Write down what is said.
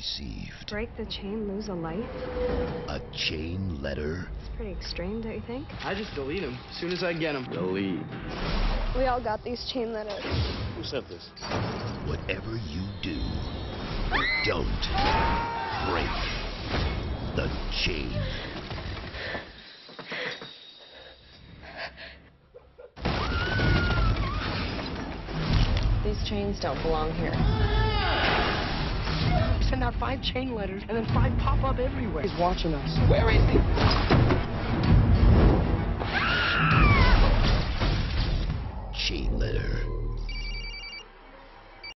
received. Break the chain, lose a life? A chain letter? It's pretty extreme, don't you think? I just delete them as soon as I get them. Delete. We all got these chain letters. Who sent this? Whatever you do, don't break the chain. These chains don't belong here send out five chain letters and then five pop up everywhere. He's watching us. Where is he? Chain letter.